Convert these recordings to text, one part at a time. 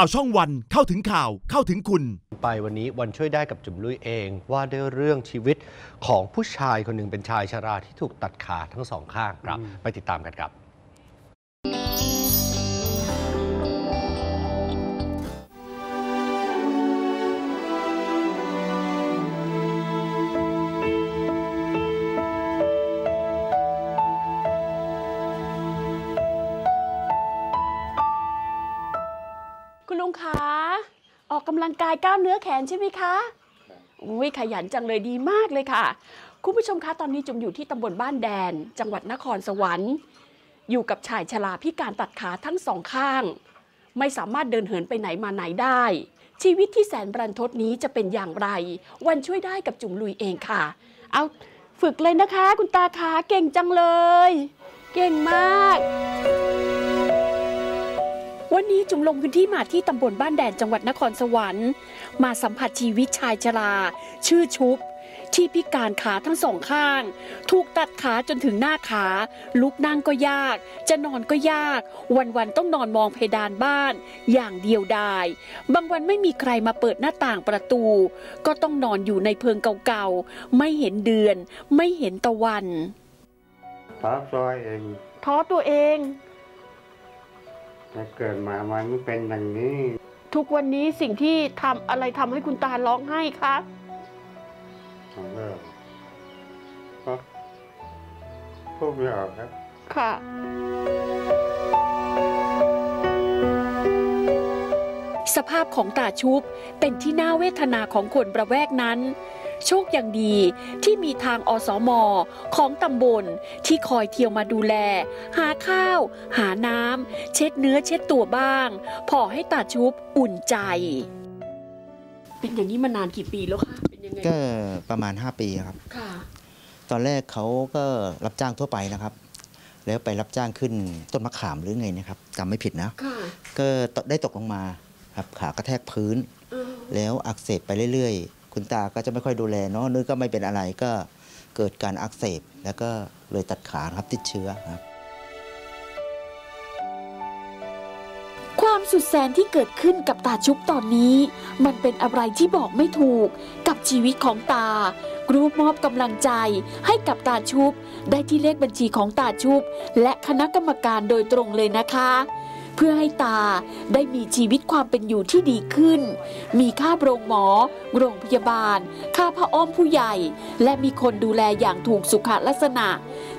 ข่าวช่องวันเข้าถึงข่าวเข้าถึงคุณ ไปวันนี้วันช่วยได้กับจุ๋มลุยเองว่าด้วยเรื่องชีวิตของผู้ชายคนหนึ่งเป็นชายชราที่ถูกตัดขาทั้งสองข้างครับ ไปติดตามกันครับ ลุงคะออกกำลังกายกล้ามเนื้อแขนใช่ไหมคะอุ้ยขยันจังเลยดีมากเลยค่ะ คุณผู้ชมคะตอนนี้จุ๋มอยู่ที่ตำบลบ้านแดน จังหวัดนครสวรรค์ อยู่กับชายชราพิการตัดขาทั้งสองข้าง ไม่สามารถเดินเหินไปไหนมาไหนได้ ชีวิตที่แสนรันทดนี้จะเป็นอย่างไร วันช่วยได้กับจุ๋มลุยเองค่ะ เอาฝึกเลยนะคะ คุณตาขาเก่งจังเลย เก่งมาก วันนี้จุ๋มลงพื้นที่มาที่ตำบลบ้านแดนจังหวัดนครสวรรค์ มาสัมผัสชีวิตชายชรา ชื่อชุบ ที่พิการขาทั้งสองข้าง ถูกตัดขาจนถึงหน้าขา ลุกนั่งก็ยาก จะนอนก็ยาก วันๆต้องนอนมองเพดานบ้าน อย่างเดียวดายบางวันไม่มีใครมาเปิดหน้าต่างประตู ก็ต้องนอนอยู่ในเพิงเก่าๆไม่เห็นเดือน ไม่เห็นตะวันท้อตัวเองท้อตัวเอง ถ้าเกิดมามันไม่เป็นอย่างนี้ ทุกวันนี้สิ่งที่ทำอะไรทำให้คุณตาร้องไห้คะผมก็ก็พูดไม่ออกครับ ค่ะ สภาพของตาชุบเป็นที่น่าเวทนาของคนประแวกนั้น โชคยังดีที่มีทางอสมของตำบลที่คอยเที่ยวมาดูแล หาข้าว หาน้ำเช็ดเนื้อเช็ดตัวบ้าง พอให้ตาชุบอุ่นใจ เป็นอย่างนี้มานานกี่ปีแล้วคะเป็นยังไงก็ประมาณ 5 ปีครับค่ะตอนแรกเขาก็รับจ้างทั่วไปนะครับ แล้วไปรับจ้างขึ้นต้นมะขามหรือไงนะครับจำไม่ผิดนะค่ะก็ได้ตกลงมาครับขากระแทกพื้นเออแล้วอักเสบไปเรื่อยๆ คุณตาก็จะไม่ค่อยดูแลเนาะนึกก็ไม่เป็นอะไรก็เกิดการอักเสบ แล้วก็เลยตัดขาครับติดเชื้อครับ ความสุดแสนที่เกิดขึ้นกับตาชุบตอนนี้ มันเป็นอะไรที่บอกไม่ถูกกับชีวิตของตา กรุ๊ปมอบกำลังใจให้กับตาชุบ ได้ที่เลขบัญชีของตาชุบ และคณะกรรมการโดยตรงเลยนะคะ เพื่อให้ตาได้มีชีวิตความเป็นอยู่ที่ดีขึ้น มีค่าโรงหมอ โรงพยาบาล ค่าผ้าอ้อมผู้ใหญ่ และมีคนดูแลอย่างถูกสุขลักษณะ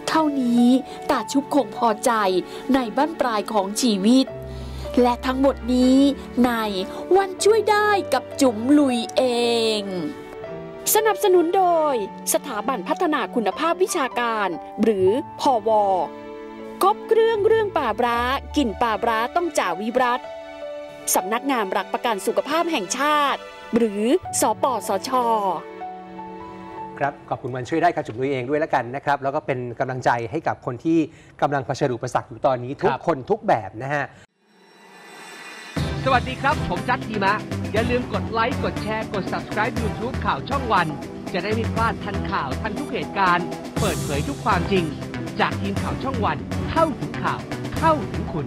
เท่านี้ตาชุบคงพอใจในบ้านปลายของชีวิต และทั้งหมดนี้ในวันช่วยได้กับจุ๋มลุยเองสนับสนุนโดย สถาบันพัฒนาคุณภาพวิชาการ หรือพอว กบเครื่องเรื่องป่าบร้ากลิ่นป่าบร้าต้องจ่าวิรัตสำนักงานหลักประกันสุขภาพแห่งชาติ หรือสอปอสชครับขอบคุณวันช่วยได้ครับจุ๋มลุยเองด้วยแล้วกันนะครับ แล้วก็เป็นกำลังใจให้กับคนที่กำลังเผชิญอุปสรรคอยู่ตอนนี้ทุกครับคนทุกแบบนะฮะ สวัสดีครับ ผมจัดทีมะ อย่าลืมกดไลค์ กดแชร์ กด subscribe YouTube ข่าวช่องวัน จะได้ไม่พลาดทันข่าวทันทุกเหตุการณ์ เปิดเผยทุกความจริง จากทีมข่าวช่องวัน เข้าถึงข่าว เข้าถึงคุณ